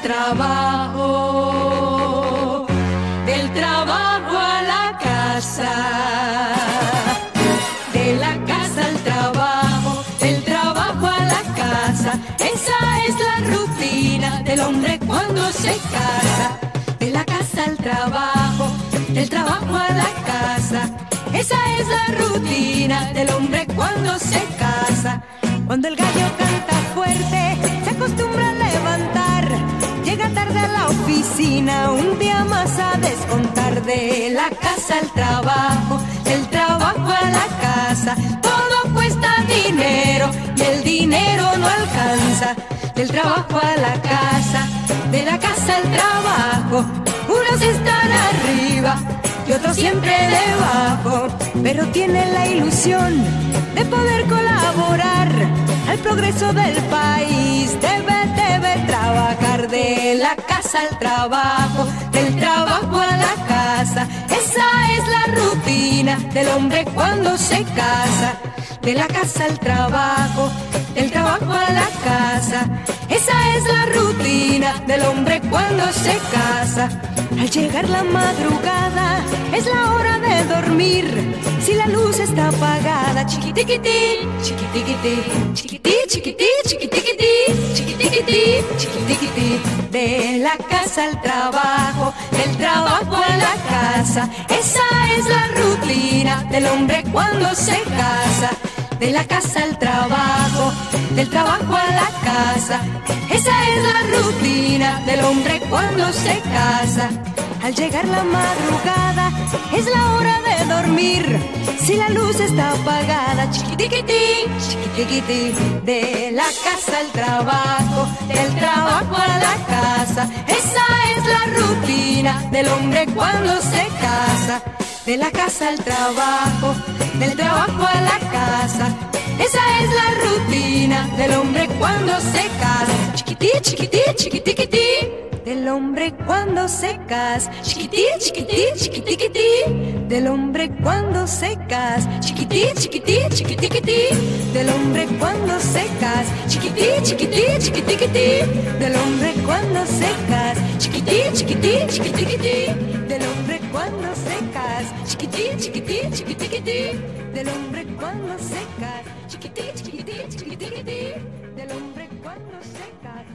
trabajo, del trabajo a la casa, de la casa al trabajo, del trabajo a la casa. Esa es la rutina del hombre cuando se casa, de la casa al trabajo, del trabajo a la casa. Esa es la rutina del hombre cuando se casa. Cuando el gallo un día más a descontar. De la casa al trabajo, del trabajo a la casa. Todo cuesta dinero y el dinero no alcanza. Del trabajo a la casa, de la casa al trabajo. Unos están arriba y otros siempre debajo, pero tienen la ilusión de poder colaborar al progreso del país. Debe, debe trabajar de la casa al trabajo, del trabajo a la casa. Esa es la rutina del hombre cuando se casa. De la casa al trabajo, del trabajo a la casa. Esa es la rutina del hombre cuando se casa. Al llegar la madrugada es la hora de dormir. Si la luz está apagada, chiquitiquití, chiquitiquití, chiquití, chiquití, chiquitiquití, chiquitiquití, chiquitiquití. De la casa al trabajo, del trabajo a la casa. Esa es la rutina del hombre cuando se casa. De la casa al trabajo, del trabajo a la casa. Esa es la rutina del hombre cuando se casa. Al llegar la madrugada es la hora de dormir. Si la luz está apagada, chiquitiquití, chiquitiquití. De la casa al trabajo, del trabajo a la casa. Esa es la rutina del hombre cuando se casa. De la casa al trabajo, del trabajo a la casa. Esa es la rutina del hombre cuando se casa. Chiquití, chiquití, hombre cuando se casa. Chiquití, chiquití, chiquitiquití. Del hombre cuando se casa. Chiquití, chiquití, chiquitiquití. Del hombre cuando se casa. Chiquití, chiquití, chiquitiquití. Del hombre cuando se casa. Chiquití, chiquití, chiquitiquití. Del hombre cuando se casa. Chiquití, chiquití, chiquitiquití. Del hombre cuando se casa. Chiquití, chiquití, chiquitiquití. Del hombre cuando se casa.